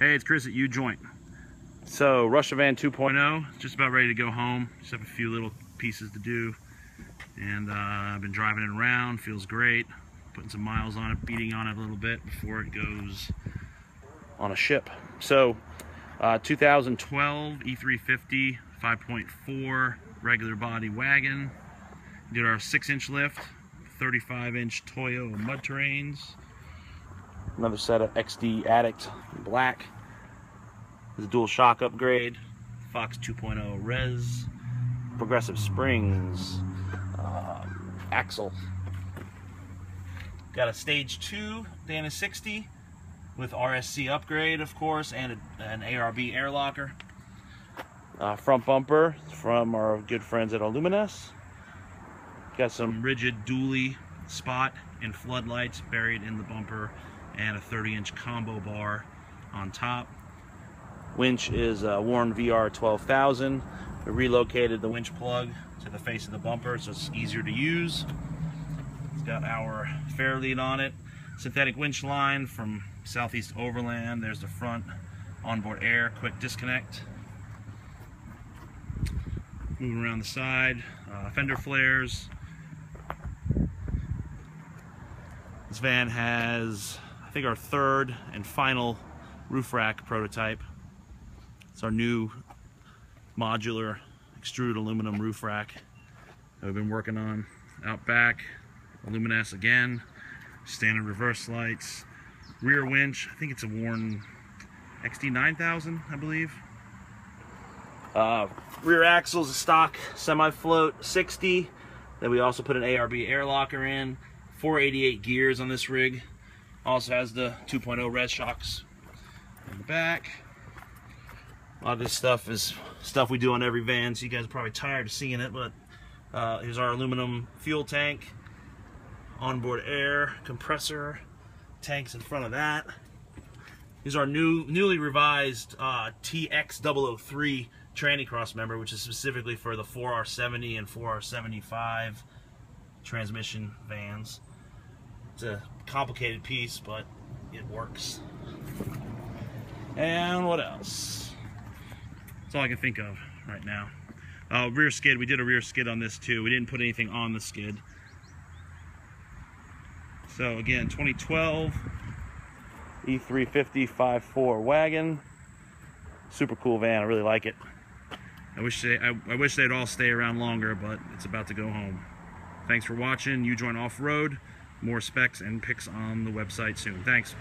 Hey, it's Chris at Ujoint. So, Russia Van 2.0, just about ready to go home. Just have a few little pieces to do. And uh, I've been driving it around, feels great. Putting some miles on it, beating on it a little bit before it goes on a ship. So, uh, 2012 E350 5.4 regular body wagon. Did our 6 inch lift, 35 inch Toyo mud terrains. Another set of XD Addict black. This dual shock upgrade. Fox 2.0 res. Progressive springs. Uh, axle. Got a stage 2 Dana 60 with RSC upgrade, of course, and a, an ARB air locker. Uh, front bumper from our good friends at Aluminess. Got some rigid dually spot and floodlights buried in the bumper and a 30 inch combo bar on top. Winch is a Warn VR 12000. We relocated the winch plug to the face of the bumper so it's easier to use. It's got our Fairlead on it. Synthetic winch line from Southeast Overland. There's the front onboard air, quick disconnect. Moving around the side, uh, fender flares. This van has, think, our third and final roof rack prototype. It's our new modular extruded aluminum roof rack that we've been working on. Out back, Aluminess again, standard reverse lights, rear winch. I think it's a Warn XD9000, I believe. Uh, rear axle is a stock semi-float 60 Then we also put an ARB air locker in. 488 gears on this rig. Also has the 2.0 res shocks in the back. A lot of this stuff is stuff we do on every van, so you guys are probably tired of seeing it, but uh, here's our aluminum fuel tank, onboard air, compressor, tanks in front of that. Here's our new, newly revised uh, TX003 tranny cross member, which is specifically for the 4R70 and 4R75 transmission vans. It's a complicated piece, but it works. And what else? That's all I can think of right now. Uh, rear skid, we did a rear skid on this too. We didn't put anything on the skid. So again, 2012 E350 5.4 wagon. Super cool van, I really like it. I wish they, I, I wish they'd all stay around longer, but it's about to go home. Thanks for watching. Ujoint Off Road. More specs and pics on the website soon. Thanks.